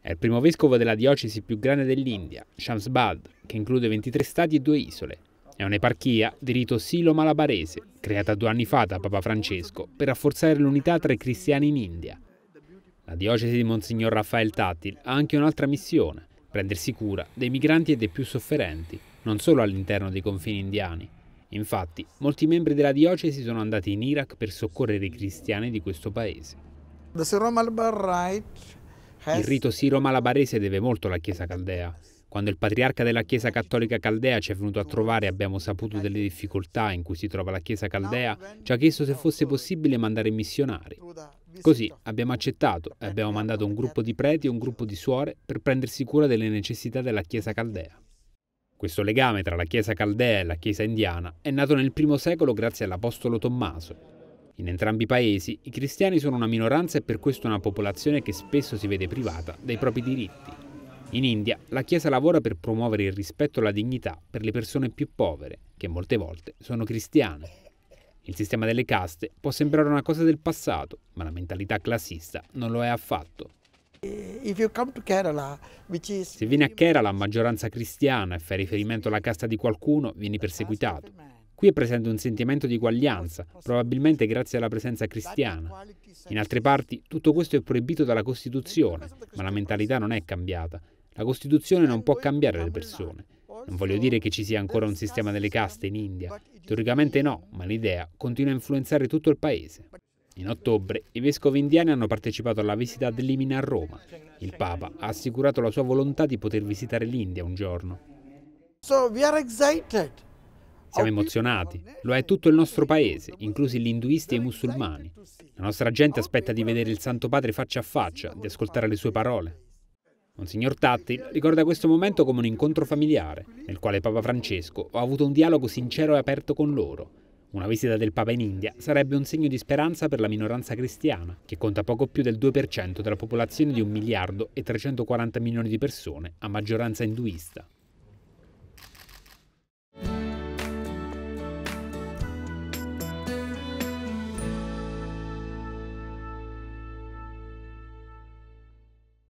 È il primo vescovo della diocesi più grande dell'India, Shamsbad, che include 23 stati e due isole. È un'eparchia di rito silo-malabarese, creata due anni fa da Papa Francesco per rafforzare l'unità tra i cristiani in India. La diocesi di Monsignor Raffaele Tattil ha anche un'altra missione, prendersi cura dei migranti e dei più sofferenti, non solo all'interno dei confini indiani. Infatti, molti membri della diocesi sono andati in Iraq per soccorrere i cristiani di questo paese. Il rito siro-malabarese deve molto alla Chiesa caldea. Quando il patriarca della Chiesa cattolica caldea ci è venuto a trovare e abbiamo saputo delle difficoltà in cui si trova la Chiesa caldea, ci ha chiesto se fosse possibile mandare missionari. Così abbiamo accettato e abbiamo mandato un gruppo di preti e un gruppo di suore per prendersi cura delle necessità della Chiesa caldea. Questo legame tra la Chiesa caldea e la Chiesa indiana è nato nel primo secolo grazie all'Apostolo Tommaso, in entrambi i paesi i cristiani sono una minoranza e per questo una popolazione che spesso si vede privata dei propri diritti. In India la Chiesa lavora per promuovere il rispetto e la dignità per le persone più povere, che molte volte sono cristiane. Il sistema delle caste può sembrare una cosa del passato, ma la mentalità classista non lo è affatto. Se vieni a Kerala a maggioranza cristiana e fai riferimento alla casta di qualcuno, vieni perseguitato. Qui è presente un sentimento di eguaglianza, probabilmente grazie alla presenza cristiana. In altre parti tutto questo è proibito dalla Costituzione, ma la mentalità non è cambiata. La Costituzione non può cambiare le persone. Non voglio dire che ci sia ancora un sistema delle caste in India. Teoricamente no, ma l'idea continua a influenzare tutto il paese. In ottobre i vescovi indiani hanno partecipato alla visita ad Limina a Roma. Il Papa ha assicurato la sua volontà di poter visitare l'India un giorno. So we are excited. Siamo emozionati, lo è tutto il nostro paese, inclusi gli induisti e i musulmani. La nostra gente aspetta di vedere il Santo Padre faccia a faccia, di ascoltare le sue parole. Monsignor Tatti ricorda questo momento come un incontro familiare, nel quale Papa Francesco ha avuto un dialogo sincero e aperto con loro. Una visita del Papa in India sarebbe un segno di speranza per la minoranza cristiana, che conta poco più del 2% della popolazione di un miliardo e 340 milioni di persone, a maggioranza induista.